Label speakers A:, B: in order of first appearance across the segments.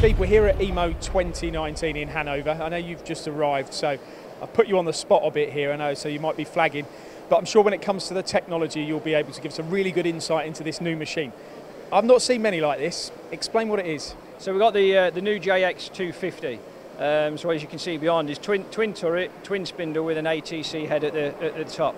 A: Steve, we're here at EMO 2019 in Hanover. I know you've just arrived, so I've put you on the spot a bit here, I know, so you might be flagging. But I'm sure when it comes to the technology, you'll be able to give some really good insight into this new machine. I've not seen many like this. Explain what it is.
B: So we've got the, uh, the new JX250. Um, so as you can see behind is twin, twin turret, twin spindle with an ATC head at the, at the top.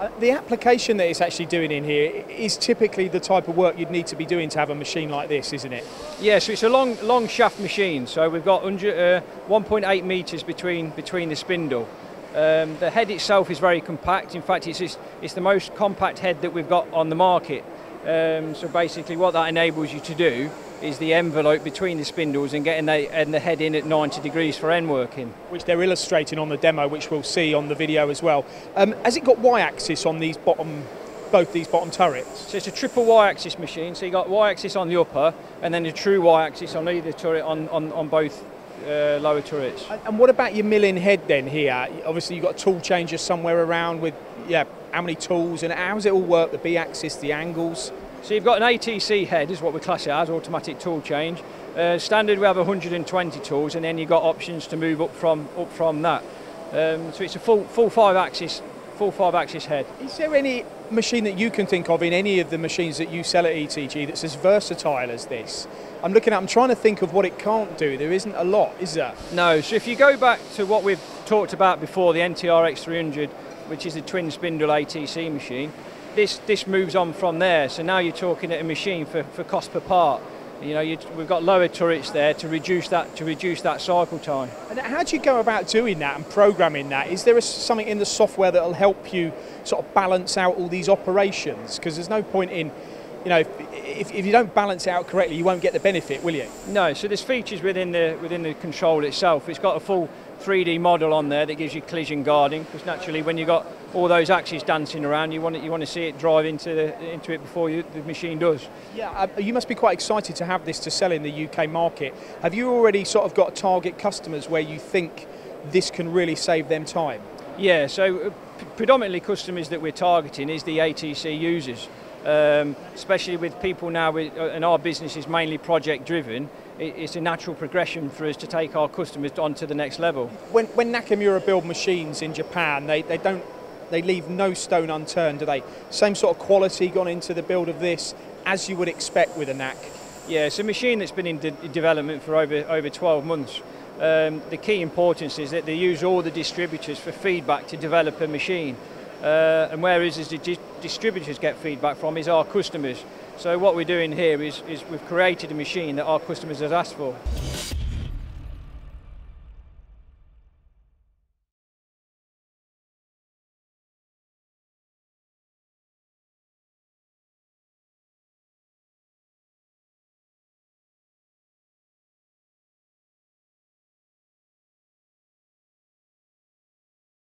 A: Uh, the application that it's actually doing in here is typically the type of work you'd need to be doing to have a machine like this, isn't it?
B: Yeah, so it's a long, long shaft machine. So we've got uh, 1.8 metres between, between the spindle. Um, the head itself is very compact. In fact, it's, it's the most compact head that we've got on the market. Um, so basically what that enables you to do is the envelope between the spindles and getting the, and the head in at 90 degrees for end working.
A: Which they're illustrating on the demo, which we'll see on the video as well. Um, has it got Y-axis on these bottom, both these bottom turrets?
B: So it's a triple Y-axis machine. So you've got Y-axis on the upper and then a true Y-axis on either turret on, on, on both uh, lower turrets.
A: And what about your milling head then here? Obviously you've got a tool changers somewhere around with, yeah, how many tools and how does it all work, the B-axis, the angles?
B: So you've got an ATC head, is what we class it as, automatic tool change. Uh, standard we have 120 tools and then you've got options to move up from up from that. Um, so it's a full, full five axis full five axis head.
A: Is there any machine that you can think of in any of the machines that you sell at ETG that's as versatile as this? I'm looking at, I'm trying to think of what it can't do. There isn't a lot, is there?
B: No, so if you go back to what we've talked about before, the NTR X300, which is a twin spindle ATC machine, this, this moves on from there. So now you're talking at a machine for, for cost per part. You know, we've got lower turrets there to reduce that to reduce that cycle time.
A: And how do you go about doing that and programming that? Is there a, something in the software that will help you sort of balance out all these operations? Because there's no point in, you know, if, if, you don't balance it out correctly, you won't get the benefit, will you?
B: No. So there's features within the within the control itself. It's got a full 3D model on there that gives you collision guarding because naturally when you've got all those axes dancing around you want it, you want to see it drive into the, into it before you, the machine does.
A: Yeah, uh, you must be quite excited to have this to sell in the UK market. Have you already sort of got target customers where you think this can really save them time?
B: Yeah, so uh, predominantly customers that we're targeting is the ATC users. Um, especially with people now, with, uh, and our business is mainly project driven, it's a natural progression for us to take our customers on to the next level.
A: When, when Nakamura build machines in Japan, they, they don't they leave no stone unturned, do they? Same sort of quality gone into the build of this as you would expect with a NAK.
B: Yeah, it's a machine that's been in de development for over over 12 months. Um, the key importance is that they use all the distributors for feedback to develop a machine. Uh, and where the di distributors get feedback from is our customers. So what we're doing here is, is we've created a machine that our customers have asked for.